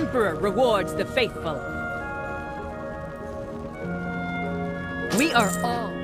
Emperor rewards the faithful. We are all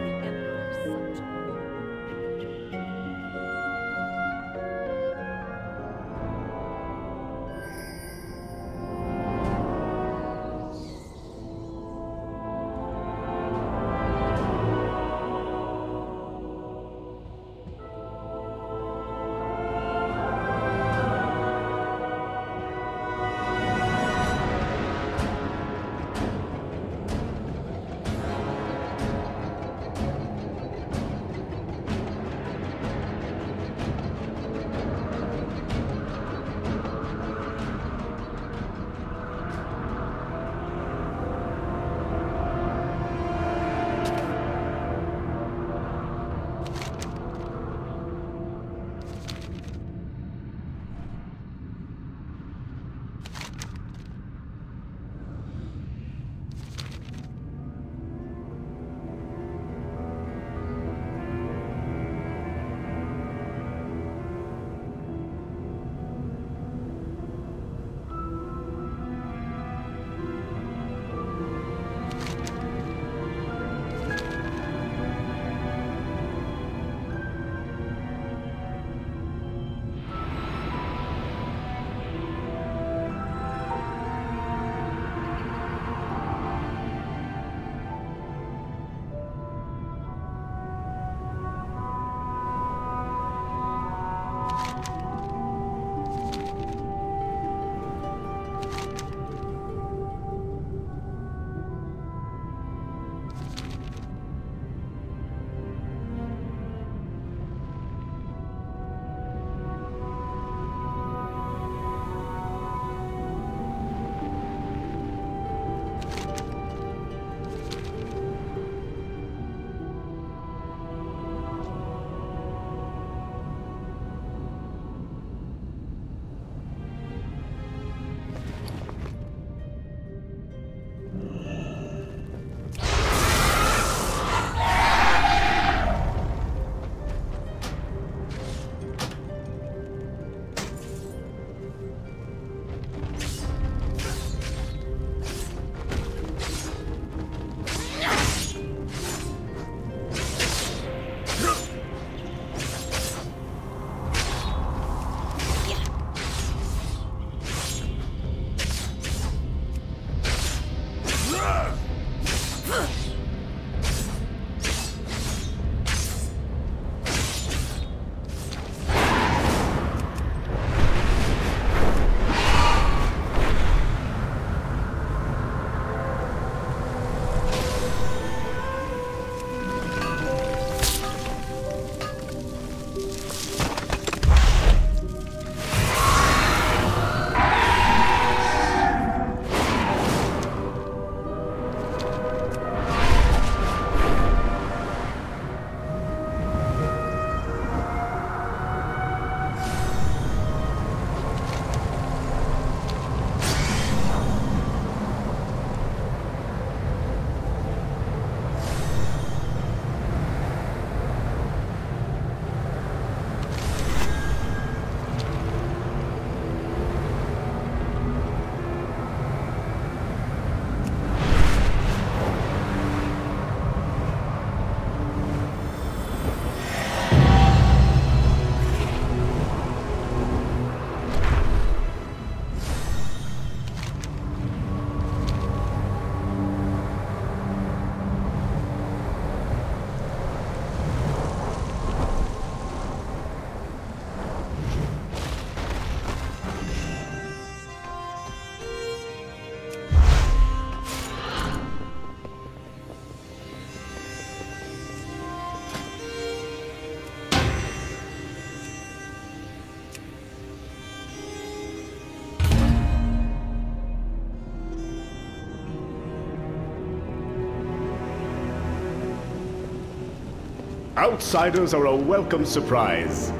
Outsiders are a welcome surprise.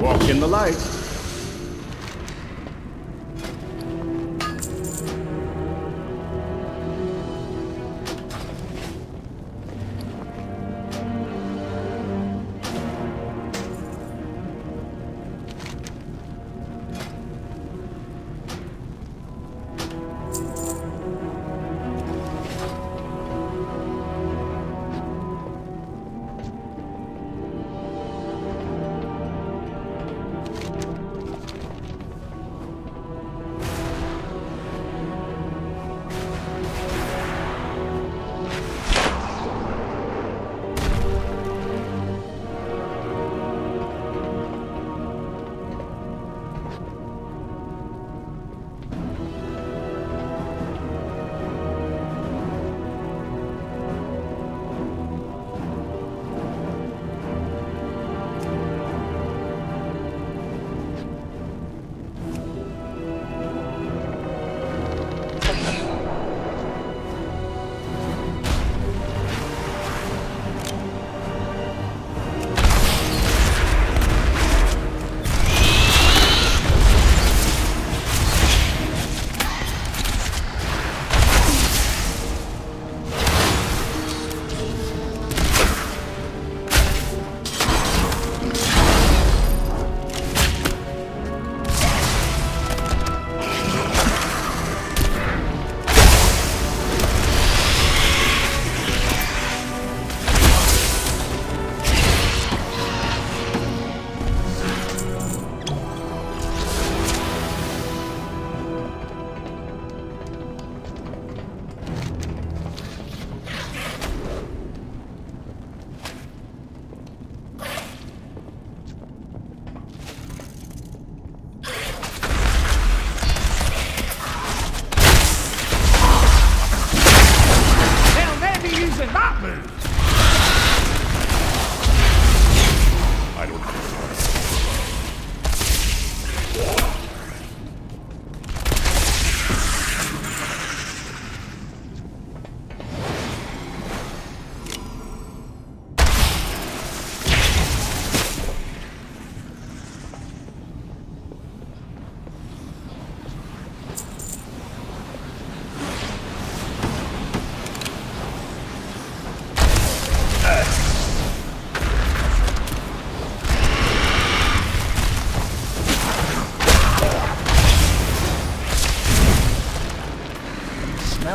Walk in the light.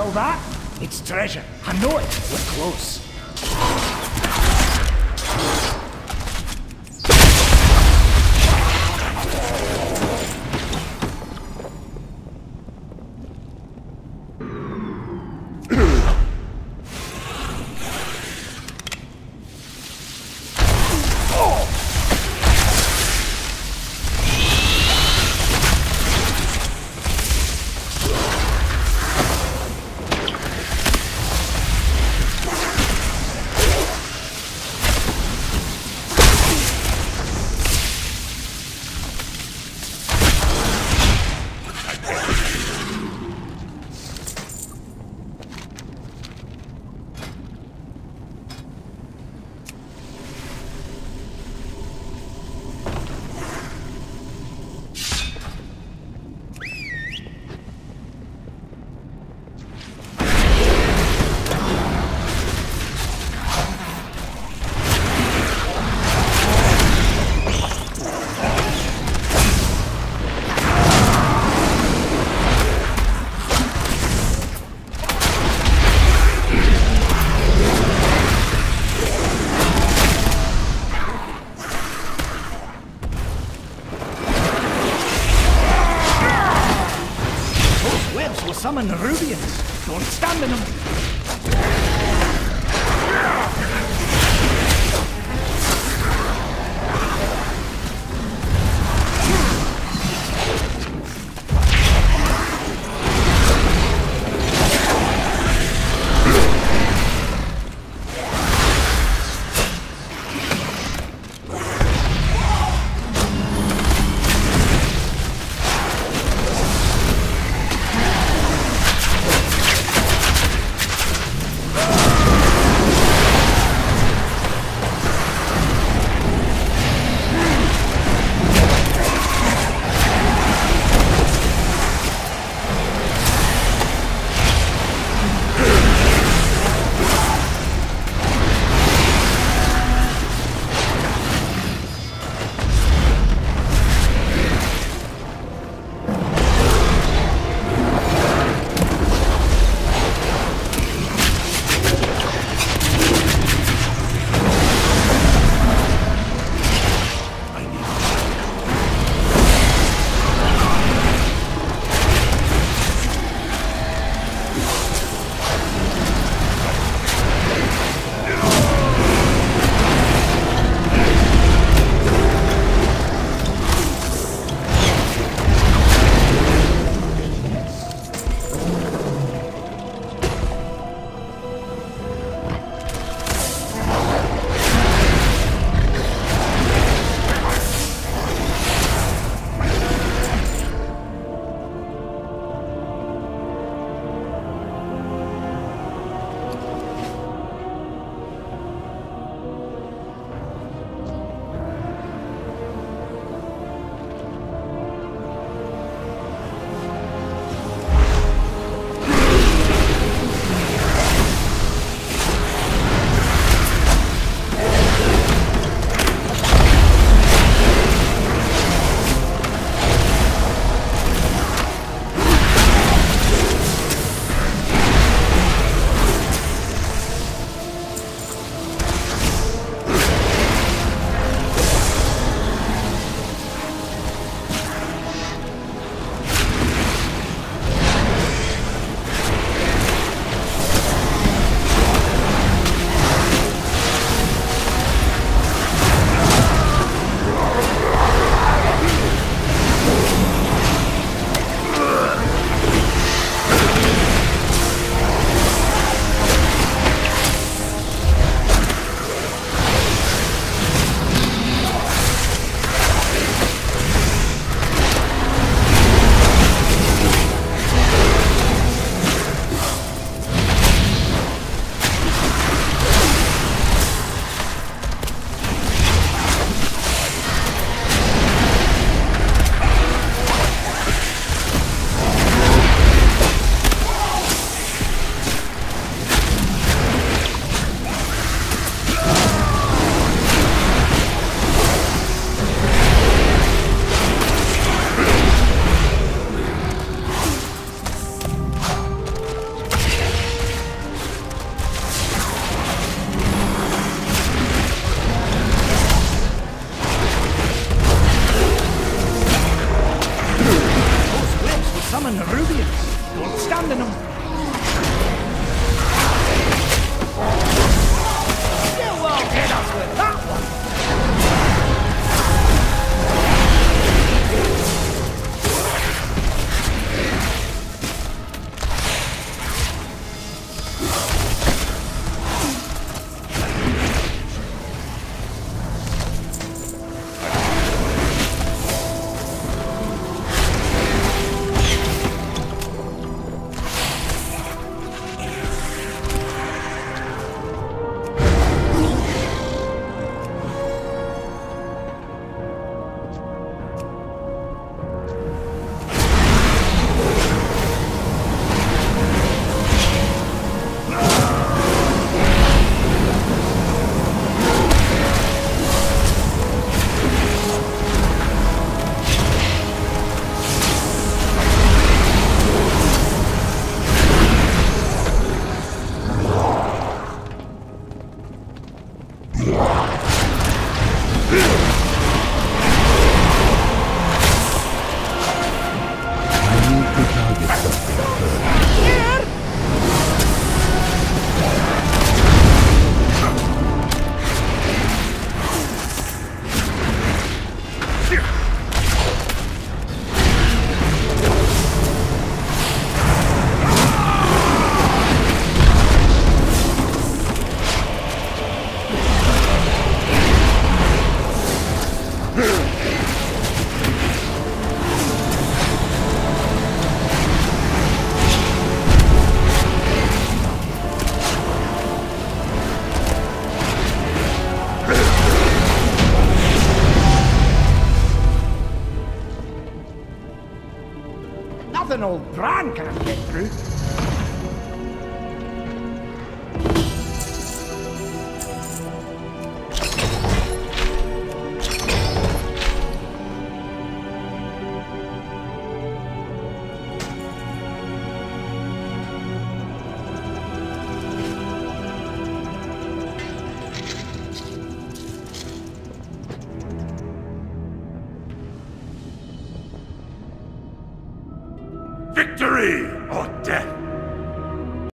Smell that? It's treasure. I know it. We're close. Summon Rubians. Don't stand in them.